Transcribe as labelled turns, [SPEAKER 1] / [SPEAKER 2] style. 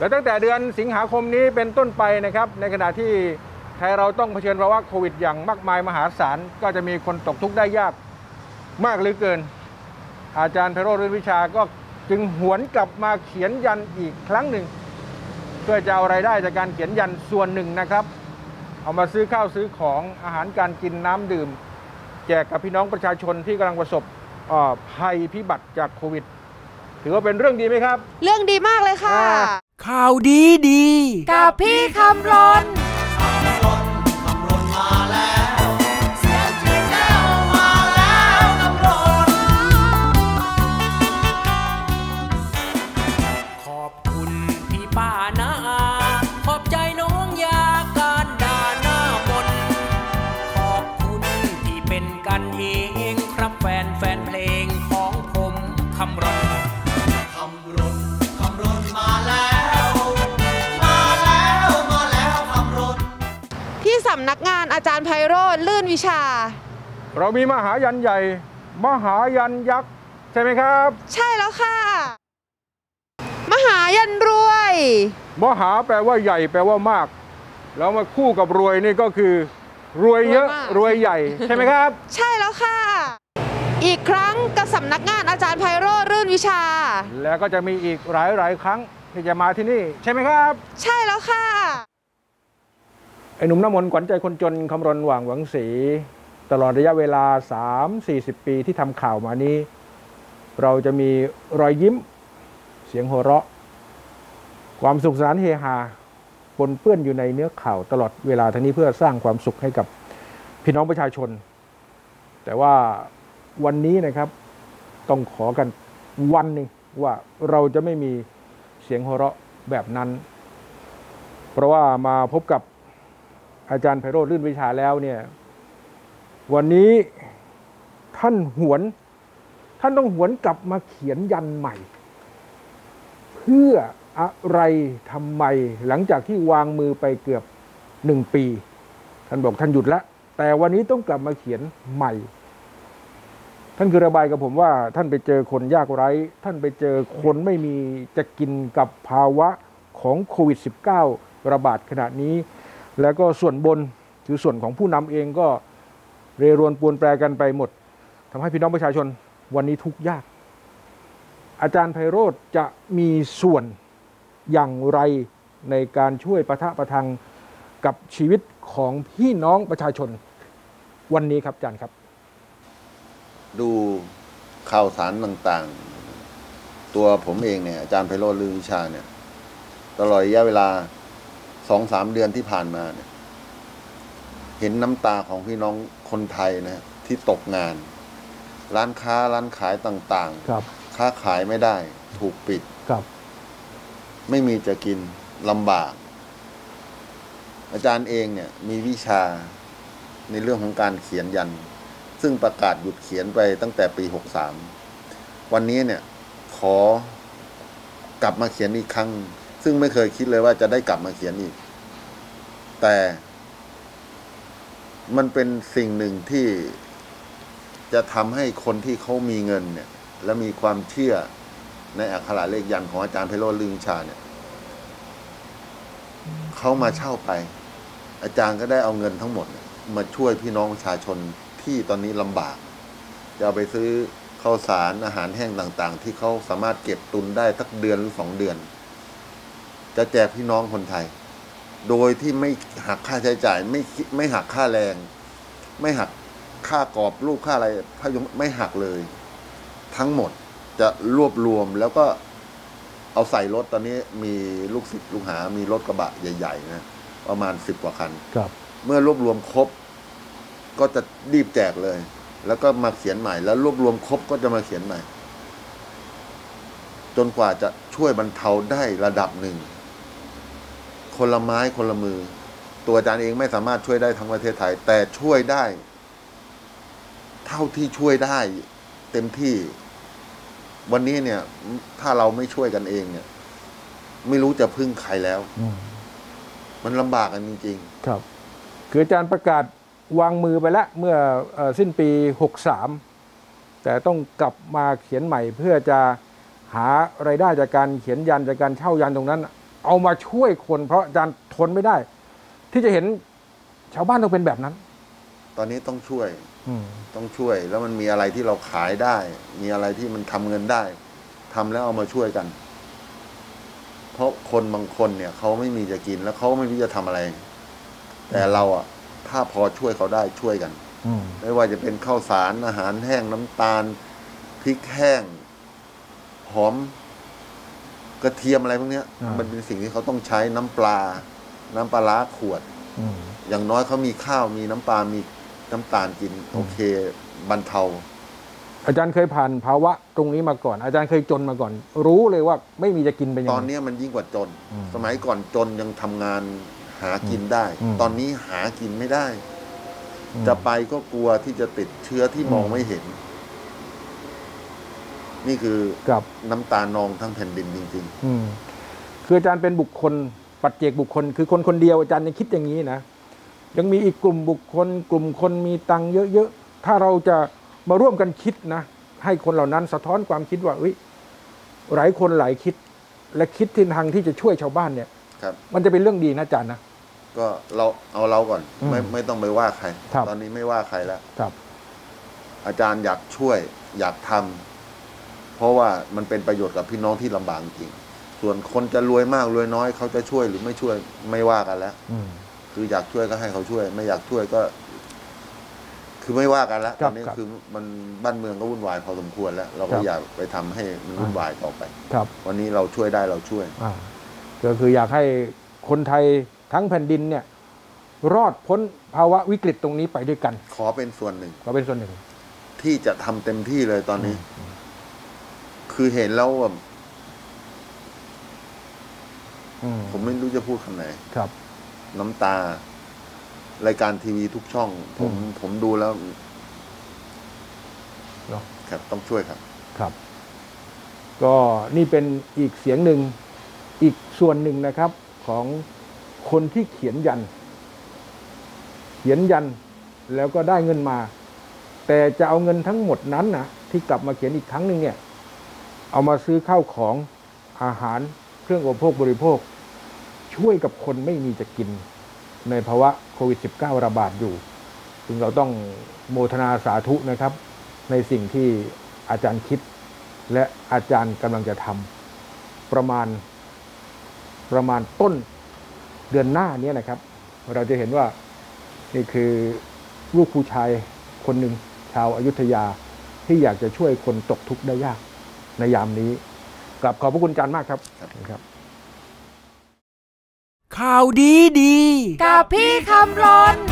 [SPEAKER 1] และตั้งแต่เดือนสิงหาคมนี้เป็นต้นไปนะครับ ในขณะที่ไทยเราต้องเผชิญภาวะโควิดอย่างมากมายมหาศาล ก็จะมีคนตกทุกข์ได้ยากมากเหลือเกิน อาจารย์ไพโรจน์ฤทธิวิชาก็จึงหวนกลับมาเขียนยันอีกครั้งหนึ่ง เพื่อจะเอารายได้จากการเขียนยันส่วนหนึ่งนะครับ เอามาซื้อข้าวซื้อของอาหารการกินน้ำดื่ม แจกกับพี่น้องประชาชนที่กำลังประสบภัยพิบัติจากโควิด ถือว่าเป็นเรื่องดีไหมครับ
[SPEAKER 2] เรื่องดีมากเลยค่ะ
[SPEAKER 3] ข่าวดีดี
[SPEAKER 2] กับพี่คำรนำนักงานอาจารย์ไพโรธลื่นวิชา
[SPEAKER 1] เรามีมหายันใหญ่ มหายันยักษ์ใช่ไหมครับ
[SPEAKER 2] ใช่แล้วค่ะ มหายันรวย
[SPEAKER 1] มหาแปลว่าใหญ่แปลว่ามาก แล้วมาคู่กับรวยนี่ก็คือ รวยเยอะ
[SPEAKER 2] รวยมาก
[SPEAKER 1] รวยใหญ่ใช่ไหมครับ
[SPEAKER 2] ใช่แล้วค่ะ อีกครั้งกับสำนักงานอาจารย์ไพโรธรื่นวิชา
[SPEAKER 1] แล้วก็จะมีอีกหลายหลายๆ ครั้งที่จะมาที่นี่ ใช่ไหมครับ
[SPEAKER 2] ใช่แล้วค่ะ
[SPEAKER 1] ไอ้หนุ่มน้ำมนต์ขวัญใจคนจนคำรณหว่างหวังสี ตลอดระยะเวลา 3-40 ปีที่ทำข่าวมานี้ เราจะมีรอยยิ้ม เสียงหัวเราะ ความสุขสนานเฮฮาปนเปื้อนอยู่ในเนื้อข่าวตลอดเวลาทั้งนี้เพื่อสร้างความสุขให้กับพี่น้องประชาชน แต่ว่าวันนี้นะครับต้องขอกันวันหนึงว่าเราจะไม่มีเสียงหัวเราะแบบนั้น เพราะว่ามาพบกับ อาจารย์ไพโรธลื่นวิชาแล้วเนี่ยวันนี้ท่านหวน ท่านต้องหวนกลับมาเขียนยันใหม่ เพื่ออะไรทำไมหลังจากที่วางมือไปเกือบหนึ่งปี ท่านบอกท่านหยุดแล้วแต่วันนี้ต้องกลับมาเขียนใหม่ ท่านคือระบายกับผมว่า ท่านไปเจอคนยากไร้ ท่านไปเจอคนไม่มีจะกินกับภาวะของโควิด -19 ระบาดขณะนี้ แล้วก็ส่วนบนคือส่วนของผู้นำเองก็เรรวนปวนแปรกันไปหมดทำให้พี่น้องประชาชนวันนี้ทุกข์ยาก อาจารย์ไพโรธจะมีส่วนอย่างไรในการช่วยประทะประทังกับชีวิตของพี่น้องประชาชนวันนี้ครับอาจารย์ครับ
[SPEAKER 4] ดูข่าวสารต่างๆ ตัวผมเองเนี่ยอาจารย์ไพโรจน์ลือวิชาเนี่ย ตลอดระยะเวลา สองสามเดือนที่ผ่านมาเนี่ย เห็นน้ำตาของพี่น้องคนไทยนะที่ตกงาน ร้านค้าร้านขายต่าง
[SPEAKER 1] ครับ
[SPEAKER 4] ๆค้าขายไม่ได้ ถูกปิด
[SPEAKER 1] ครับ
[SPEAKER 4] ไม่มีจะกินลำบาก อาจารย์เองเนี่ยมีวิชาในเรื่องของการเขียนยัน ซึ่งประกาศหยุดเขียนไปตั้งแต่ปีหกสามวันนี้เนี่ย ขอกลับมาเขียนอีกครั้ง ซึ่งไม่เคยคิดเลยว่าจะได้กลับมาเขียนอีก แต่มันเป็นสิ่งหนึ่งที่จะทำให้คนที่เขามีเงินเนี่ย และมีความเชื่อในอักขระเลขยันของอาจารย์ไพโรจน์ลือวิชาเนี่ยเขามาเช่าไป อาจารย์ก็ได้เอาเงินทั้งหมด มาช่วยพี่น้องประชาชนที่ตอนนี้ลำบาก จะเอาไปซื้อข้าวสารอาหารแห้งต่างๆ ที่เขาสามารถเก็บตุนได้สักเดือนหรือสองเดือน จะแจกพี่น้องคนไทย โดยที่ไม่หักค่าใช้จ่าย ไม่คิดไม่หักค่าแรง ไม่หักค่ากรอบรูปค่าอะไรพยุงไม่หักเลย ทั้งหมดจะรวบรวมแล้วก็เอาใส่รถตอนนี้มีลูกศิษย์ลูกหา มีรถกระบะใหญ่ๆนะประมาณสิบกว่าคัน
[SPEAKER 1] ครับ
[SPEAKER 4] เมื่อรวบรวมครบ ก็จะรีบแจกเลย แล้วก็มาเขียนใหม่ แล้วรวบรวมครบก็จะมาเขียนใหม่ จนกว่าจะช่วยบรรเทาได้ระดับหนึ่ง คนละไม้คนละมือ ตัวอาจารย์เองไม่สามารถช่วยได้ทั้งประเทศไทย แต่ช่วยได้ เท่าที่ช่วยได้ เต็มที่ วันนี้เนี่ย ถ้าเราไม่ช่วยกันเองเนี่ย ไม่รู้จะพึ่งใครแล้ว
[SPEAKER 1] อืม
[SPEAKER 4] มันลำบากกันจริง
[SPEAKER 1] ครับ คืออาจารย์ประกาศวางมือไปแล้วเมื่อเออสิ้นปี 63 แต่ต้องกลับมาเขียนใหม่เพื่อจะหารายได้จากการเขียนยันจากการเช่ายันตรงนั้น เอามาช่วยคน เพราะอาจารย์ทนไม่ได้ ที่จะเห็นชาวบ้านต้องเป็นแบบนั้น
[SPEAKER 4] ตอนนี้ต้องช่วย
[SPEAKER 1] อืม
[SPEAKER 4] ต้องช่วยแล้วมันมีอะไรที่เราขายได้ มีอะไรที่มันทำเงินได้ทำแล้วเอามาช่วยกัน เพราะคนบางคนเนี่ยเขาไม่มีจะกินแล้วเขาไม่รู้จะทำอะไร แต่เราอะ ถ้าพอช่วยเขาได้ช่วยกัน
[SPEAKER 1] อืม
[SPEAKER 4] ไม่ว่าจะเป็นข้าวสารอาหารแห้งน้ำตาลพริกแห้งหอม กระเทียมอะไรพวกเนี้ยมันเป็นสิ่งที่เขาต้องใช้น้ำปลา น้ำปลาร้าขวด
[SPEAKER 1] อืม
[SPEAKER 4] อย่างน้อยเขามีข้าวมีน้ำปลา มีน้ำตาลกิน โอเคบรรเทา
[SPEAKER 1] อาจารย์เคยผ่านภาวะตรงนี้มาก่อน อาจารย์เคยจนมาก่อน รู้เลยว่าไม่มีจะกินเป็นยัง
[SPEAKER 4] ต
[SPEAKER 1] ไง
[SPEAKER 4] อนเนี้ยมันยิ่งกว่าจน
[SPEAKER 1] อืม
[SPEAKER 4] สมัยก่อนจนยังทำงานหากินได้
[SPEAKER 1] อืม
[SPEAKER 4] ตอนนี้หากินไม่ได้
[SPEAKER 1] อืม
[SPEAKER 4] จะไปก็กลัวที่จะติดเชื้อที่มอง
[SPEAKER 1] อืม
[SPEAKER 4] ไม่เห็น นี่คือ
[SPEAKER 1] กับ
[SPEAKER 4] น้ำตานองทั้งแผ่นดินจริง
[SPEAKER 1] อืมคืออาจารย์เป็นบุคคล ปัจเจกบุคคล คือคนคนเดียวอาจารย์ยังคิดอย่างนี้นะยังมีอีกกลุ่มบุคคล กลุ่มคนมีตังค์เยอะๆถ้าเราจะมาร่วมกันคิดนะให้คนเหล่านั้นสะท้อนความคิดว่าเอ้ยหลายคนหลายคิด และคิดทิศทางที่จะช่วยชาวบ้านเนี่ย
[SPEAKER 4] ๆครับ
[SPEAKER 1] มันจะเป็นเรื่องดีนะอาจารย์นะ
[SPEAKER 4] ก็เราเอาเราก่อน
[SPEAKER 1] อืม
[SPEAKER 4] ไม่ไม่ต้องไปว่าใคร
[SPEAKER 1] ครับ
[SPEAKER 4] ตอนนี้ไม่ว่าใครแล้ว
[SPEAKER 1] ครับ
[SPEAKER 4] อาจารย์อยากช่วย อยากทำ เพราะว่ามันเป็นประโยชน์กับพี่น้องที่ลำบากจริง ส่วนคนจะรวยมากรวยน้อยเขาจะช่วยหรือไม่ช่วยไม่ว่ากันแล้ว
[SPEAKER 1] อืม
[SPEAKER 4] คืออยากช่วยก็ให้เขาช่วย ไม่อยากช่วยก็ คือไม่ว่ากันแล้ว
[SPEAKER 1] ค
[SPEAKER 4] ต
[SPEAKER 1] รั
[SPEAKER 4] อบนนี้
[SPEAKER 1] ครับ
[SPEAKER 4] คือมันบ้านเมืองก็วุ่นวายพอสมควรแล้ว เรา
[SPEAKER 1] ครั
[SPEAKER 4] ก็
[SPEAKER 1] บ
[SPEAKER 4] อย่าไปทำให้มันวุ่นวายต่อไป
[SPEAKER 1] ครับ
[SPEAKER 4] วันนี้เราช่วยได้เราช่วย
[SPEAKER 1] อ่าก็คืออยากให้คนไทยทั้งแผ่นดินเนี่ย รอดพ้นภาวะวิกฤตตรงนี้ไปด้วยกัน
[SPEAKER 4] ขอเป็นส่วนหนึ่ง
[SPEAKER 1] ก็เป็นส่วนหนึ่ง
[SPEAKER 4] ที่จะทำเต็มที่เลยตอนนี้ คือเห็นแล้วแบบ
[SPEAKER 1] อืม
[SPEAKER 4] ผมไม่รู้จะพูดคำไหน
[SPEAKER 1] ครับ
[SPEAKER 4] น้ำตา รายการทีวีทุกช่อง ผม
[SPEAKER 1] อืม
[SPEAKER 4] ผมดูแล้ว
[SPEAKER 1] เนอะ
[SPEAKER 4] ครับ ต้องช่วยครับ
[SPEAKER 1] ครับ ก็นี่เป็นอีกเสียงหนึ่งอีกส่วนหนึ่งนะครับของคนที่เขียนยัน เขียนยันแล้วก็ได้เงินมา แต่จะเอาเงินทั้งหมดนั้นนะที่กลับมาเขียนอีกครั้งหนึ่งเนี่ย เอามาซื้อข้าวของอาหารเครื่องอุปโภคบริโภค ช่วยกับคนไม่มีจะกินในภาวะโควิด -19 ระบาดอยู่ ซึ่งเราต้องโมทนาสาธุนะครับ ในสิ่งที่อาจารย์คิด และอาจารย์กำลังจะทำประมาณประมาณต้นเดือนหน้านี้นะครับ เราจะเห็นว่านี่คือลูกผู้ชายคนหนึ่งชาวอายุทยาที่อยากจะช่วยคนตกทุกข์ได้ยาก ในยามนี้กลับขอบพระคุณอาจารย์มากครับ
[SPEAKER 4] ครับ
[SPEAKER 1] ครับ
[SPEAKER 3] ข่าวดีดี
[SPEAKER 2] กับพี่คำรน